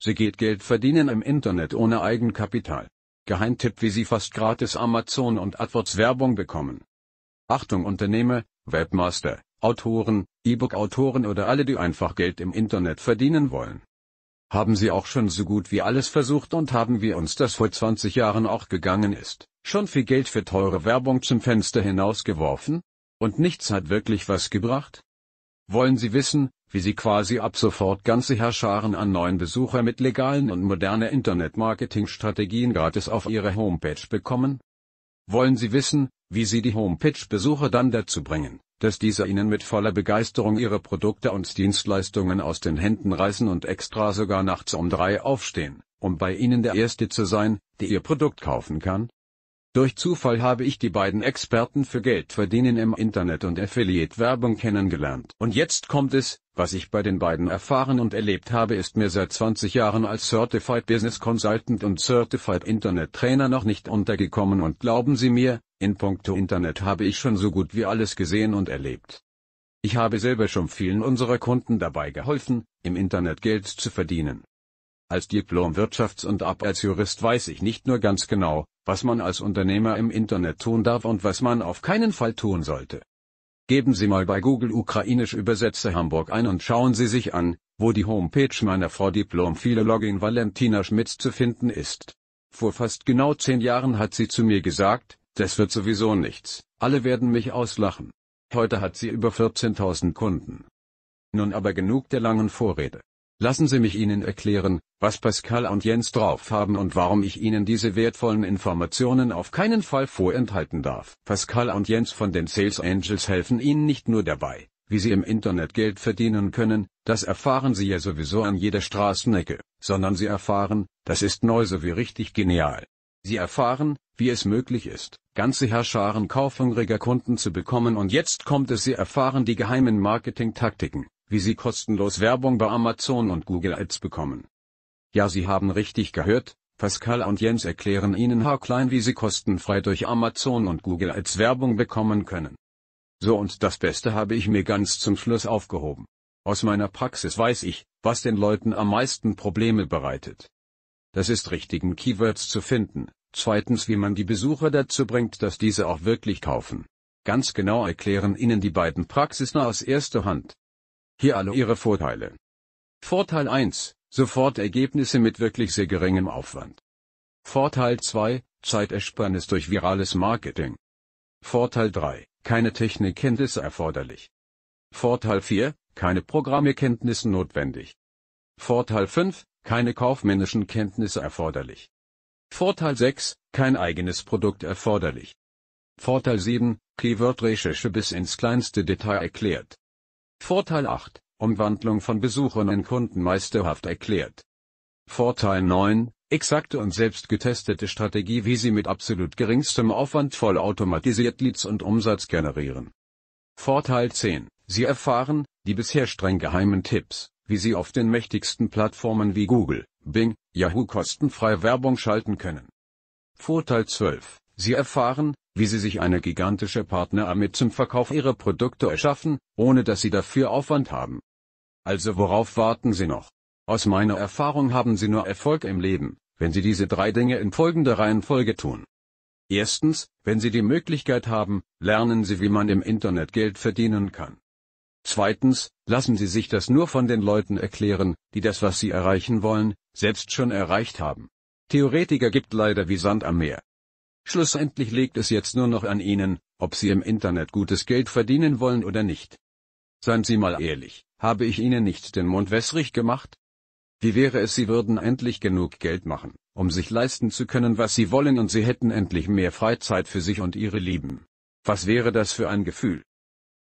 Sie geht Geld verdienen im Internet ohne Eigenkapital. Geheimtipp wie Sie fast gratis Amazon und AdWords Werbung bekommen. Achtung Unternehmer, Webmaster, Autoren, E-Book-Autoren oder alle die einfach Geld im Internet verdienen wollen. Haben Sie auch schon so gut wie alles versucht und haben wir uns das vor 20 Jahren auch gegangen ist, schon viel Geld für teure Werbung zum Fenster hinausgeworfen? Und nichts hat wirklich was gebracht? Wollen Sie wissen, wie Sie quasi ab sofort ganze Herrscharen an neuen Besucher mit legalen und moderner Internet-Marketing-Strategien gratis auf Ihre Homepage bekommen? Wollen Sie wissen, wie Sie die Homepage-Besucher dann dazu bringen, dass diese Ihnen mit voller Begeisterung Ihre Produkte und Dienstleistungen aus den Händen reißen und extra sogar nachts um drei aufstehen, um bei Ihnen der Erste zu sein, der Ihr Produkt kaufen kann? Durch Zufall habe ich die beiden Experten für Geld verdienen im Internet und Affiliate-Werbung kennengelernt. Und jetzt kommt es, was ich bei den beiden erfahren und erlebt habe ist mir seit 20 Jahren als Certified Business Consultant und Certified Internet Trainer noch nicht untergekommen und glauben Sie mir, in puncto Internet habe ich schon so gut wie alles gesehen und erlebt. Ich habe selber schon vielen unserer Kunden dabei geholfen, im Internet Geld zu verdienen. Als Diplom-Wirtschafts- und ab als Jurist weiß ich nicht nur ganz genau, was man als Unternehmer im Internet tun darf und was man auf keinen Fall tun sollte. Geben Sie mal bei Google ukrainisch Übersetzer Hamburg ein und schauen Sie sich an, wo die Homepage meiner Frau Diplom-Philologin Valentina Schmitz zu finden ist. Vor fast genau zehn Jahren hat sie zu mir gesagt, das wird sowieso nichts. Alle werden mich auslachen. Heute hat sie über 14.000 Kunden. Nun aber genug der langen Vorrede. Lassen Sie mich Ihnen erklären, was Pascal und Jens drauf haben und warum ich Ihnen diese wertvollen Informationen auf keinen Fall vorenthalten darf. Pascal und Jens von den Sales Angels helfen Ihnen nicht nur dabei, wie Sie im Internet Geld verdienen können, das erfahren Sie ja sowieso an jeder Straßenecke, sondern Sie erfahren, das ist neu sowie richtig genial. Sie erfahren, wie es möglich ist, ganze Herrscharen kaufhungriger Kunden zu bekommen und jetzt kommt es Sie erfahren die geheimen Marketing-Taktiken, wie Sie kostenlos Werbung bei Amazon und Google Ads bekommen. Ja, Sie haben richtig gehört, Pascal und Jens erklären Ihnen haarklein, wie Sie kostenfrei durch Amazon und Google Ads Werbung bekommen können. So und das Beste habe ich mir ganz zum Schluss aufgehoben. Aus meiner Praxis weiß ich, was den Leuten am meisten Probleme bereitet. Das ist richtigen Keywords zu finden, Zweitens wie man die Besucher dazu bringt, dass diese auch wirklich kaufen. Ganz genau erklären Ihnen die beiden Praxisner aus erster Hand. Hier alle Ihre Vorteile. Vorteil 1. Sofort Ergebnisse mit wirklich sehr geringem Aufwand. Vorteil 2. Zeitersparnis durch virales Marketing. Vorteil 3. Keine Technikkenntnisse erforderlich. Vorteil 4. Keine Programmekenntnisse notwendig. Vorteil 5. Keine kaufmännischen Kenntnisse erforderlich. Vorteil 6, kein eigenes Produkt erforderlich. Vorteil 7, Keyword-Recherche bis ins kleinste Detail erklärt. Vorteil 8, Umwandlung von Besuchern in Kunden meisterhaft erklärt. Vorteil 9, exakte und selbst getestete Strategie wie Sie mit absolut geringstem Aufwand vollautomatisiert Leads und Umsatz generieren. Vorteil 10, Sie erfahren, die bisher streng geheimen Tipps, wie Sie auf den mächtigsten Plattformen wie Google, Bing, Yahoo kostenfrei Werbung schalten können. Vorteil 12. Sie erfahren, wie Sie sich eine gigantische Partnerarmee zum Verkauf Ihrer Produkte erschaffen, ohne dass Sie dafür Aufwand haben. Also worauf warten Sie noch? Aus meiner Erfahrung haben Sie nur Erfolg im Leben, wenn Sie diese drei Dinge in folgender Reihenfolge tun. Erstens, wenn Sie die Möglichkeit haben, lernen Sie, wie man im Internet Geld verdienen kann. Zweitens, lassen Sie sich das nur von den Leuten erklären, die das, was Sie erreichen wollen, selbst schon erreicht haben. Theoretiker gibt leider wie Sand am Meer. Schlussendlich liegt es jetzt nur noch an Ihnen, ob Sie im Internet gutes Geld verdienen wollen oder nicht. Seien Sie mal ehrlich, habe ich Ihnen nicht den Mund wässrig gemacht? Wie wäre es, Sie würden endlich genug Geld machen, um sich leisten zu können, was Sie wollen und Sie hätten endlich mehr Freizeit für sich und Ihre Lieben. Was wäre das für ein Gefühl?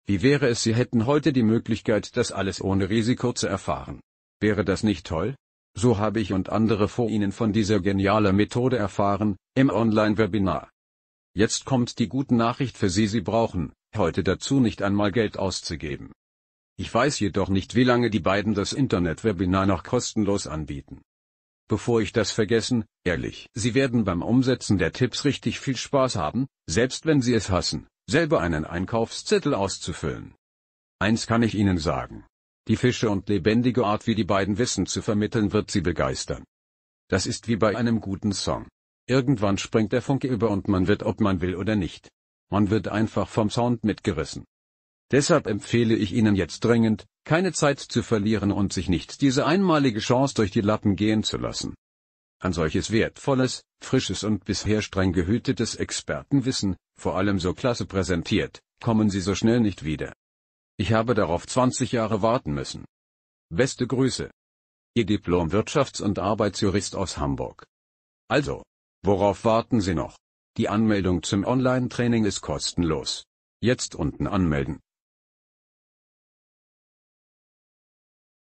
Wie wäre es, Sie hätten heute die Möglichkeit, das alles ohne Risiko zu erfahren? Wäre das nicht toll? So habe ich und andere vor Ihnen von dieser genialen Methode erfahren, im Online-Webinar. Jetzt kommt die gute Nachricht für Sie, Sie brauchen, heute dazu nicht einmal Geld auszugeben. Ich weiß jedoch nicht, wie lange die beiden das Internet-Webinar noch kostenlos anbieten. Bevor ich das vergessen, ehrlich, Sie werden beim Umsetzen der Tipps richtig viel Spaß haben, selbst wenn Sie es hassen selber einen Einkaufszettel auszufüllen. Eins kann ich Ihnen sagen. Die Fische und lebendige Art wie die beiden Wissen zu vermitteln wird sie begeistern. Das ist wie bei einem guten Song. Irgendwann springt der Funke über und man wird ob man will oder nicht. Man wird einfach vom Sound mitgerissen. Deshalb empfehle ich Ihnen jetzt dringend, keine Zeit zu verlieren und sich nicht diese einmalige Chance durch die Lappen gehen zu lassen. Ein solches wertvolles, frisches und bisher streng gehütetes Expertenwissen, vor allem so klasse präsentiert, kommen Sie so schnell nicht wieder. Ich habe darauf 20 Jahre warten müssen. Beste Grüße. Ihr Diplom-Wirtschafts- und Arbeitsjurist aus Hamburg. Also, worauf warten Sie noch? Die Anmeldung zum Online-Training ist kostenlos. Jetzt unten anmelden.